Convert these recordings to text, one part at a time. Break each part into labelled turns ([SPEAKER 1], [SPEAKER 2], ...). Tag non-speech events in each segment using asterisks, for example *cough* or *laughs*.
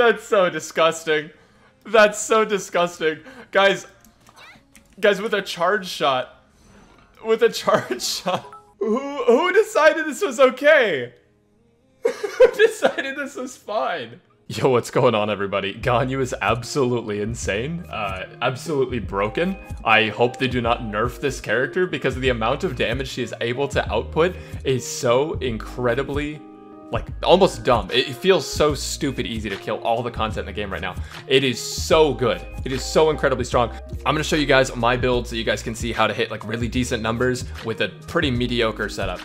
[SPEAKER 1] That's so disgusting. That's so disgusting. Guys, guys, with a charge shot, with a charge *laughs* shot, who, who decided this was okay? *laughs* who decided this was fine? Yo, what's going on, everybody? Ganyu is absolutely insane, uh, absolutely broken. I hope they do not nerf this character because the amount of damage she is able to output is so incredibly like almost dumb. It feels so stupid easy to kill all the content in the game right now. It is so good. It is so incredibly strong. I'm gonna show you guys my build so you guys can see how to hit like really decent numbers with a pretty mediocre setup.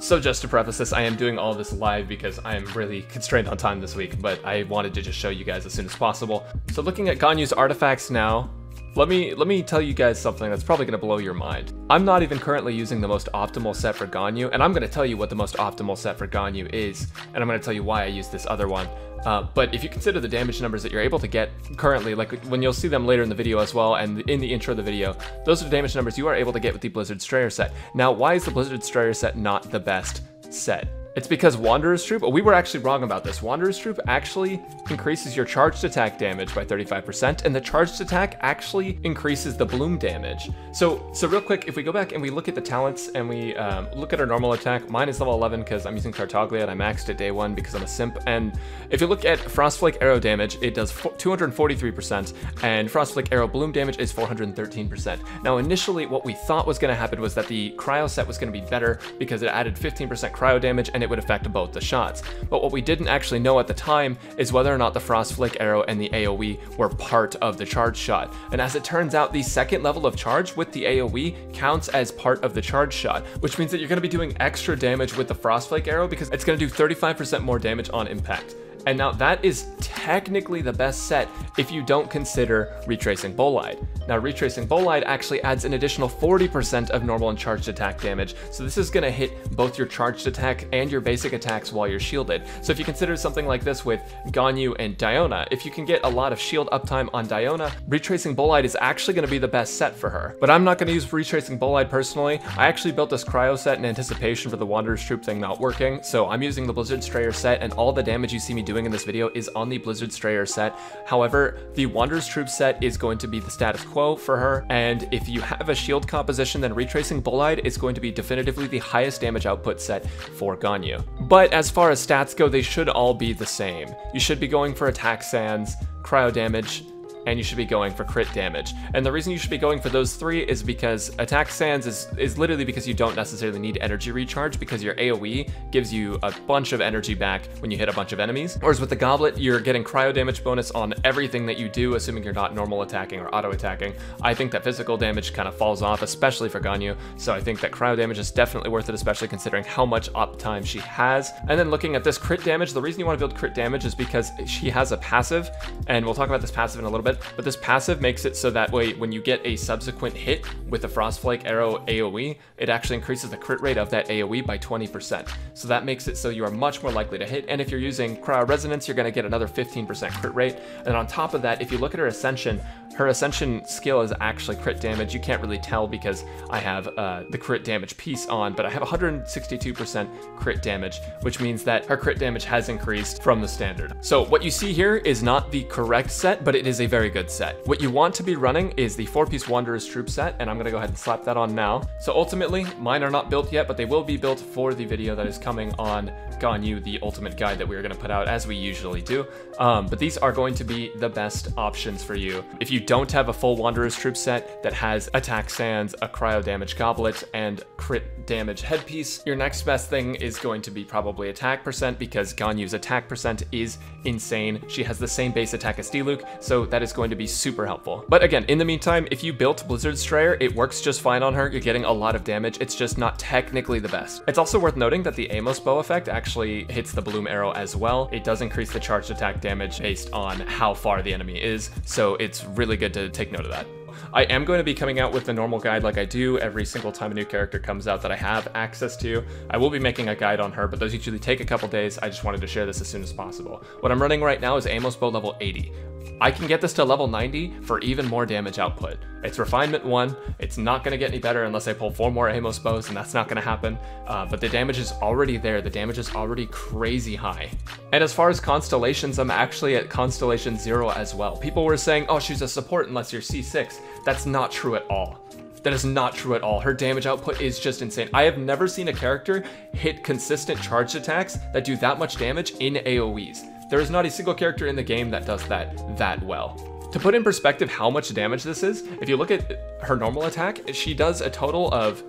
[SPEAKER 1] So just to preface this, I am doing all this live because I am really constrained on time this week, but I wanted to just show you guys as soon as possible. So looking at Ganyu's artifacts now, let me let me tell you guys something that's probably gonna blow your mind. I'm not even currently using the most optimal set for Ganyu, and I'm gonna tell you what the most optimal set for Ganyu is, and I'm gonna tell you why I use this other one. Uh, but if you consider the damage numbers that you're able to get currently, like when you'll see them later in the video as well, and in the intro of the video, those are the damage numbers you are able to get with the Blizzard Strayer set. Now, why is the Blizzard Strayer set not the best set? It's because Wanderer's Troupe, we were actually wrong about this. Wanderer's Troupe actually increases your charged attack damage by 35%, and the charged attack actually increases the bloom damage. So, so real quick, if we go back and we look at the talents and we um, look at our normal attack, mine is level 11 because I'm using Tartaglia and I maxed it day one because I'm a simp. And if you look at Frostflake arrow damage, it does 243%, and Frostflake arrow bloom damage is 413%. Now, initially, what we thought was going to happen was that the cryo set was going to be better because it added 15% cryo damage and it it would affect both the shots. But what we didn't actually know at the time is whether or not the Frostflake arrow and the AoE were part of the charge shot. And as it turns out, the second level of charge with the AoE counts as part of the charge shot, which means that you're going to be doing extra damage with the Frostflake arrow because it's going to do 35% more damage on impact. And now that is technically the best set if you don't consider Retracing Bolide. Now Retracing Bolide actually adds an additional 40% of normal and charged attack damage, so this is to hit both your charged attack and your basic attacks while you're shielded. So if you consider something like this with Ganyu and Diona, if you can get a lot of shield uptime on Diona, Retracing Bolide is actually to be the best set for her. But I'm not to use Retracing Bolide personally. I actually built this cryo set in anticipation for the Wanderer's Troupe thing not working, so I'm using the Blizzard Strayer set and all the damage you see me doing in this video is on the Blizzard Strayer set. However, the Wanderer's Troupe set is going to be the status quo for her, and if you have a shield composition, then Retracing Bolide is going to be definitively the highest damage output set for Ganyu. But as far as stats go, they should all be the same. You should be going for attack sands, cryo damage, and you should be going for crit damage. And the reason you should be going for those three is because attack sands is, is literally because you don't necessarily need energy recharge because your AoE gives you a bunch of energy back when you hit a bunch of enemies. Whereas with the goblet, you're getting cryo damage bonus on everything that you do, assuming you're not normal attacking or auto attacking. I think that physical damage kind of falls off, especially for Ganyu. So I think that cryo damage is definitely worth it, especially considering how much uptime she has. And then looking at this crit damage, the reason you want to build crit damage is because she has a passive, and we'll talk about this passive in a little bit, but this passive makes it so that way when you get a subsequent hit with the Frostflake Arrow AoE, it actually increases the crit rate of that AoE by 20%. So that makes it so you are much more likely to hit, and if you're using Cryo Resonance, you're going to get another 15% crit rate. And on top of that, if you look at her Ascension, her Ascension skill is actually crit damage. You can't really tell because I have uh, the crit damage piece on, but I have 162% crit damage, which means that her crit damage has increased from the standard. So what you see here is not the correct set, but it is a very good set. What you want to be running is the four-piece Wanderer's Troupe set, and I'm gonna go ahead and slap that on now. So ultimately, mine are not built yet, but they will be built for the video that is coming on Ganyu, the ultimate guide that we are gonna put out as we usually do. Um, but these are going to be the best options for you. If you don't have a full Wanderer's Troupe set that has attack sands, a cryo damage goblet, and crit damage headpiece, your next best thing is going to be probably attack percent because Ganyu's attack percent is insane. She has the same base attack as Diluc, so that is going to be super helpful. But again, in the meantime, if you built Blizzard Strayer, it works just fine on her. You're getting a lot of damage. It's just not technically the best. It's also worth noting that the Amos bow effect actually hits the Bloom arrow as well. It does increase the charged attack damage based on how far the enemy is, so it's really good to take note of that. I am going to be coming out with the normal guide like I do every single time a new character comes out that I have access to. I will be making a guide on her, but those usually take a couple days. I just wanted to share this as soon as possible. What I'm running right now is Amos bow level 80. I can get this to level 90 for even more damage output. It's refinement 1, it's not going to get any better unless I pull 4 more Amos bows, and that's not going to happen, uh, but the damage is already there, the damage is already crazy high. And as far as constellations, I'm actually at constellation 0 as well. People were saying, oh she's a support unless you're C6. That's not true at all. That is not true at all. Her damage output is just insane. I have never seen a character hit consistent charged attacks that do that much damage in AoEs. There is not a single character in the game that does that that well. To put in perspective how much damage this is, if you look at her normal attack, she does a total of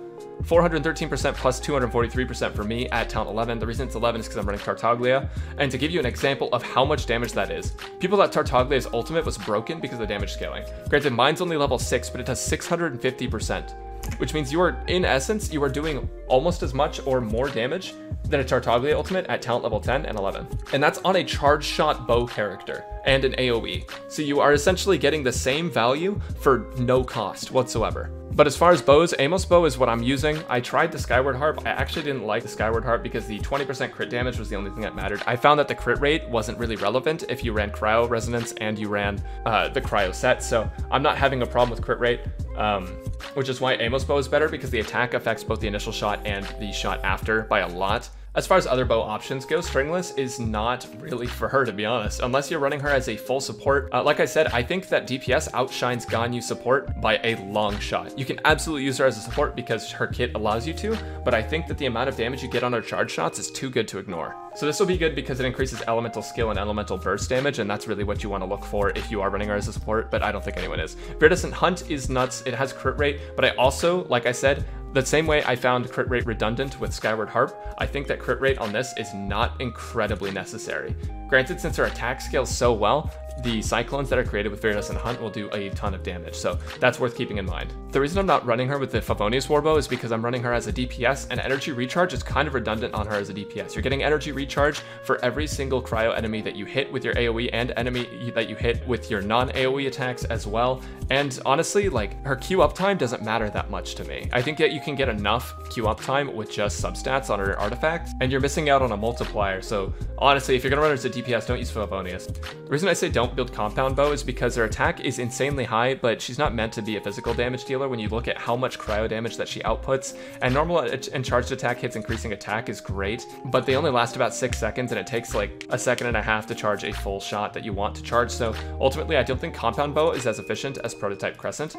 [SPEAKER 1] 413% plus 243% for me at talent 11. The reason it's 11 is because I'm running Tartaglia. And to give you an example of how much damage that is, people thought Tartaglia's ultimate was broken because of the damage scaling. Granted, mine's only level 6, but it does 650% which means you are, in essence, you are doing almost as much or more damage than a Tartaglia ultimate at talent level 10 and 11. And that's on a charge shot bow character and an AoE. So you are essentially getting the same value for no cost whatsoever. But as far as bows, Amos bow is what I'm using. I tried the Skyward Harp. I actually didn't like the Skyward Harp because the 20% crit damage was the only thing that mattered. I found that the crit rate wasn't really relevant if you ran Cryo Resonance and you ran uh, the Cryo set. So I'm not having a problem with crit rate, um, which is why Amos bow is better because the attack affects both the initial shot and the shot after by a lot. As far as other bow options go, Stringless is not really for her, to be honest, unless you're running her as a full support. Uh, like I said, I think that DPS outshines Ganyu support by a long shot. You can absolutely use her as a support because her kit allows you to, but I think that the amount of damage you get on her charge shots is too good to ignore. So this will be good because it increases elemental skill and elemental burst damage, and that's really what you want to look for if you are running her as a support, but I don't think anyone is. Viridescent Hunt is nuts, it has crit rate, but I also, like I said, the same way I found crit rate redundant with Skyward Harp, I think that crit rate on this is not incredibly necessary. Granted, since her attack scales so well, the cyclones that are created with Viridescent Hunt will do a ton of damage, so that's worth keeping in mind. The reason I'm not running her with the Favonius Warbow is because I'm running her as a DPS, and energy recharge is kind of redundant on her as a DPS. You're getting energy recharge for every single cryo enemy that you hit with your AoE and enemy that you hit with your non-AoE attacks as well, and honestly, like, her Q uptime doesn't matter that much to me. I think that you can get enough Q uptime with just substats on her artifacts, and you're missing out on a multiplier, so honestly, if you're gonna run her as a DPS, don't use Favonius. The reason I say don't build Compound Bow is because her attack is insanely high, but she's not meant to be a physical damage dealer when you look at how much cryo damage that she outputs. And normal and charged attack hits increasing attack is great, but they only last about six seconds and it takes like a second and a half to charge a full shot that you want to charge. So ultimately, I don't think Compound Bow is as efficient as Prototype Crescent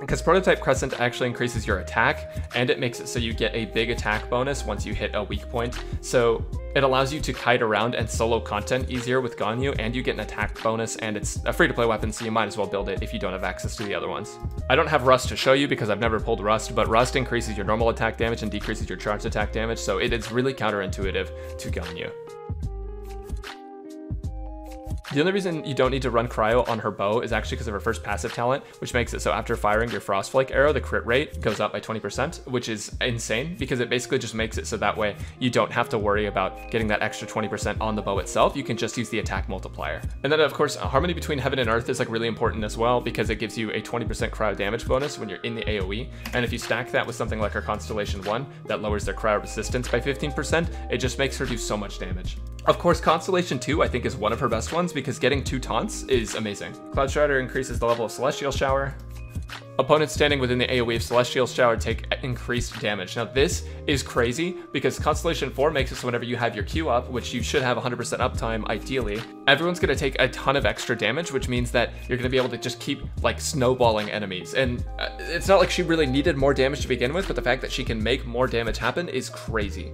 [SPEAKER 1] because Prototype Crescent actually increases your attack and it makes it so you get a big attack bonus once you hit a weak point. So it allows you to kite around and solo content easier with Ganyu, and you get an attack bonus, and it's a free-to-play weapon, so you might as well build it if you don't have access to the other ones. I don't have Rust to show you because I've never pulled Rust, but Rust increases your normal attack damage and decreases your charged attack damage, so it is really counterintuitive to Ganyu. The only reason you don't need to run Cryo on her bow is actually because of her first passive talent, which makes it so after firing your Frostflake arrow, the crit rate goes up by 20%, which is insane because it basically just makes it so that way you don't have to worry about getting that extra 20% on the bow itself. You can just use the attack multiplier. And then of course, harmony between heaven and earth is like really important as well because it gives you a 20% cryo damage bonus when you're in the AoE. And if you stack that with something like her Constellation 1 that lowers their cryo resistance by 15%, it just makes her do so much damage. Of course, Constellation 2 I think is one of her best ones because getting two taunts is amazing. Cloud Strider increases the level of Celestial Shower. Opponents standing within the AoE of Celestial Shower take increased damage. Now this is crazy because Constellation 4 makes it so whenever you have your Q up, which you should have 100% uptime ideally, everyone's going to take a ton of extra damage, which means that you're going to be able to just keep like snowballing enemies. And uh, it's not like she really needed more damage to begin with, but the fact that she can make more damage happen is crazy.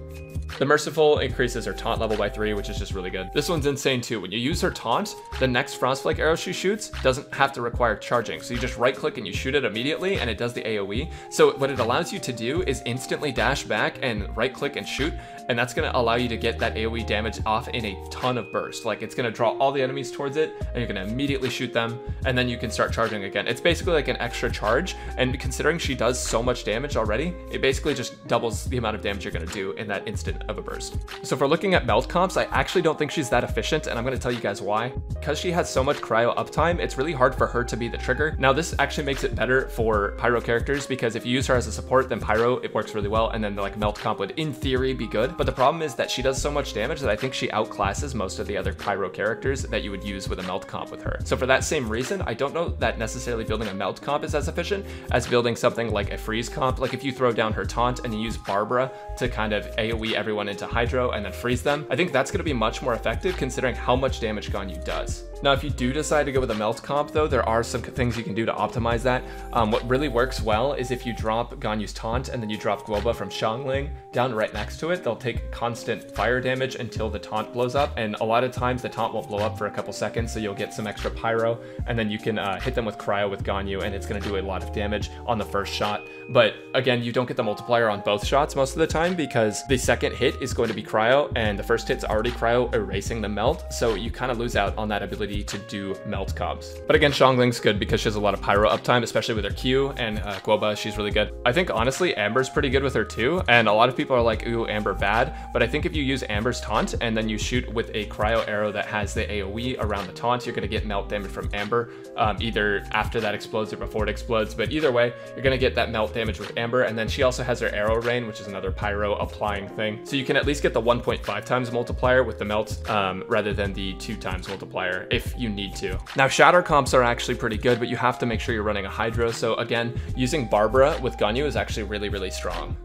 [SPEAKER 1] The Merciful increases her taunt level by 3, which is just really good. This one's insane too. When you use her taunt, the next Frostflake arrow she shoots doesn't have to require charging. So you just right click and you shoot it immediately and it does the AoE. So what it allows you to do is instantly dash back and right click and shoot and that's going to allow you to get that AoE damage off in a ton of burst. Like it's going to draw all the enemies towards it, and you're going to immediately shoot them, and then you can start charging again. It's basically like an extra charge, and considering she does so much damage already, it basically just doubles the amount of damage you're going to do in that instant. 10% of a burst. So we're looking at melt comps, I actually don't think she's that efficient, and I'm gonna tell you guys why. Because she has so much cryo uptime, it's really hard for her to be the trigger. Now this actually makes it better for Pyro characters, because if you use her as a support, then Pyro, it works really well, and then the like melt comp would in theory be good. But the problem is that she does so much damage that I think she outclasses most of the other Pyro characters that you would use with a melt comp with her. So for that same reason, I don't know that necessarily building a melt comp is as efficient as building something like a freeze comp. Like if you throw down her taunt and you use Barbara to kind of AoE everyone into Hydro and then freeze them, I think that's going to be much more effective considering how much damage Ganyu does. Now, if you do decide to go with a melt comp, though, there are some things you can do to optimize that. Um, what really works well is if you drop Ganyu's taunt and then you drop Guoba from Xiangling down right next to it, they'll take constant fire damage until the taunt blows up. And a lot of times the taunt won't blow up for a couple seconds, so you'll get some extra pyro, and then you can uh, hit them with cryo with Ganyu, and it's going to do a lot of damage on the first shot. But again, you don't get the multiplier on both shots most of the time because the second hit is going to be cryo, and the first hit's already cryo erasing the melt, so you kind of lose out on that ability to do melt comps. But again, Xiangling's good because she has a lot of pyro uptime, especially with her Q, and uh, Guoba, she's really good. I think honestly, Amber's pretty good with her too, and a lot of people are like, ooh, Amber bad, but I think if you use Amber's taunt and then you shoot with a cryo arrow that has the AoE around the taunt, you're gonna get melt damage from Amber, um, either after that explodes or before it explodes, but either way, you're gonna get that melt damage with Amber, and then she also has her arrow rain, which is another pyro applying thing. So you can at least get the 1.5 times multiplier with the melt um, rather than the two times multiplier if you need to. Now shatter comps are actually pretty good, but you have to make sure you're running a Hydro. So again, using Barbara with Ganyu is actually really, really strong.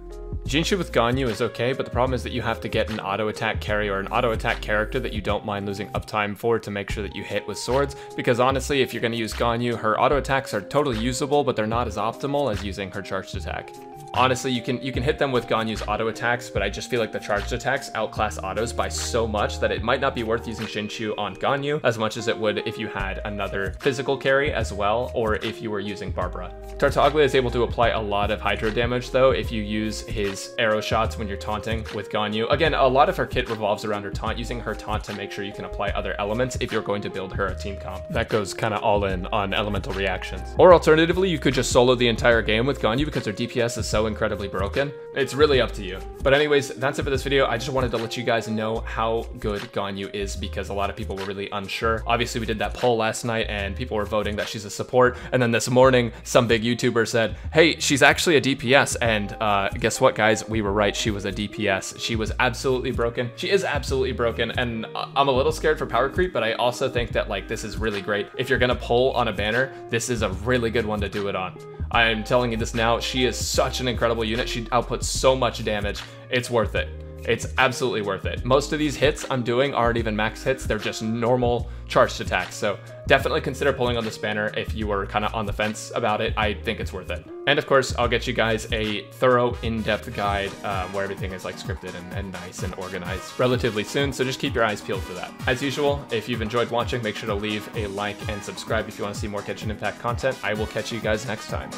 [SPEAKER 1] Xingqiu with Ganyu is okay, but the problem is that you have to get an auto attack carry or an auto attack character that you don't mind losing uptime for to make sure that you hit with swords. Because honestly, if you're going to use Ganyu, her auto attacks are totally usable, but they're not as optimal as using her charged attack. Honestly, you can you can hit them with Ganyu's auto attacks, but I just feel like the charged attacks outclass autos by so much that it might not be worth using Xingqiu on Ganyu as much as it would if you had another physical carry as well, or if you were using Barbara. Tartaglia is able to apply a lot of hydro damage though if you use his arrow shots when you're taunting with Ganyu. Again, a lot of her kit revolves around her taunt, using her taunt to make sure you can apply other elements if you're going to build her a team comp. That goes kind of all in on elemental reactions. Or alternatively, you could just solo the entire game with Ganyu because her DPS is so incredibly broken. It's really up to you. But anyways, that's it for this video. I just wanted to let you guys know how good Ganyu is because a lot of people were really unsure. Obviously, we did that poll last night and people were voting that she's a support. And then this morning, some big YouTuber said, hey, she's actually a DPS. And uh, guess what, guys? We were right. She was a DPS. She was absolutely broken. She is absolutely broken. And I'm a little scared for power creep, but I also think that like this is really great. If you're to pull on a banner, this is a really good one to do it on. I'm telling you this now, she is such an incredible unit. She outputs so much damage. It's worth it. It's absolutely worth it. Most of these hits I'm doing aren't even max hits, they're just normal charged attacks. So definitely consider pulling on this banner if you were kind of on the fence about it. I think it's worth it. And of course, I'll get you guys a thorough, in-depth guide um, where everything is like scripted and, and nice and organized relatively soon. So just keep your eyes peeled for that. As usual, if you've enjoyed watching, make sure to leave a like and subscribe if you want to see more Genshin Impact content. I will catch you guys next time.